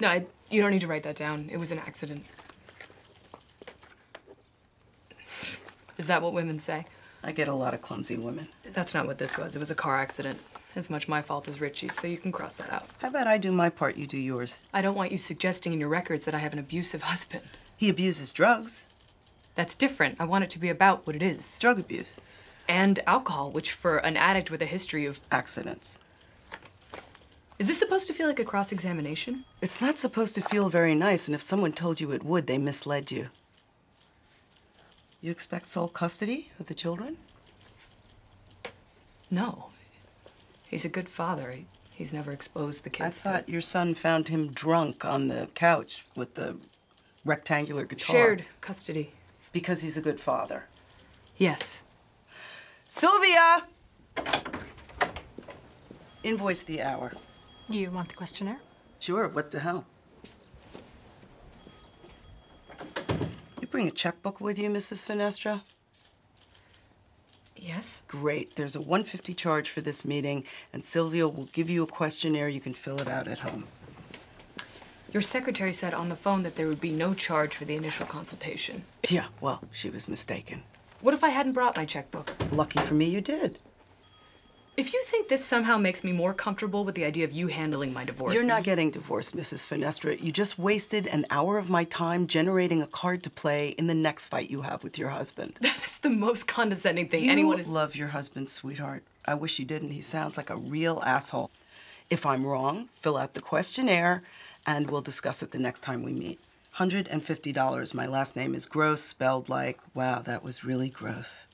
No, I, you don't need to write that down. It was an accident. Is that what women say? I get a lot of clumsy women. That's not what this was. It was a car accident. As much my fault as Richie's, so you can cross that out. How about I do my part, you do yours? I don't want you suggesting in your records that I have an abusive husband. He abuses drugs. That's different. I want it to be about what it is. Drug abuse. And alcohol, which for an addict with a history of. Accidents. Is this supposed to feel like a cross examination? It's not supposed to feel very nice, and if someone told you it would, they misled you. You expect sole custody of the children? No. He's a good father. He, he's never exposed the kids. I thought your son found him drunk on the couch with the rectangular guitar. Shared custody. Because he's a good father. Yes. Sylvia! Invoice the hour. Do you want the questionnaire? Sure, what the hell? You bring a checkbook with you, Mrs. Finestra? Yes? Great. There's a 150 charge for this meeting, and Sylvia will give you a questionnaire. You can fill it out at home. Your secretary said on the phone that there would be no charge for the initial consultation. Yeah, well, she was mistaken. What if I hadn't brought my checkbook? Lucky for me, you did. If you think this somehow makes me more comfortable with the idea of you handling my divorce, You're not getting divorced, Mrs. Finestra. You just wasted an hour of my time generating a card to play in the next fight you have with your husband. That's the most condescending thing you anyone is. love your husband, sweetheart. I wish you didn't. He sounds like a real asshole. If I'm wrong, fill out the questionnaire, and we'll discuss it the next time we meet. $150. My last name is Gross, spelled like, wow, that was really gross.